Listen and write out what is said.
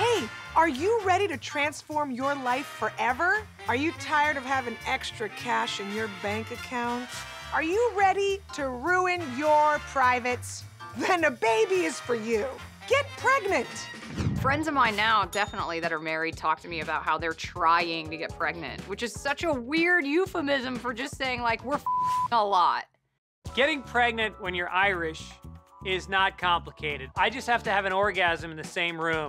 Hey, are you ready to transform your life forever? Are you tired of having extra cash in your bank account? Are you ready to ruin your privates? Then a baby is for you. Get pregnant. Friends of mine now, definitely that are married, talk to me about how they're trying to get pregnant, which is such a weird euphemism for just saying, like, we're a lot. Getting pregnant when you're Irish is not complicated. I just have to have an orgasm in the same room.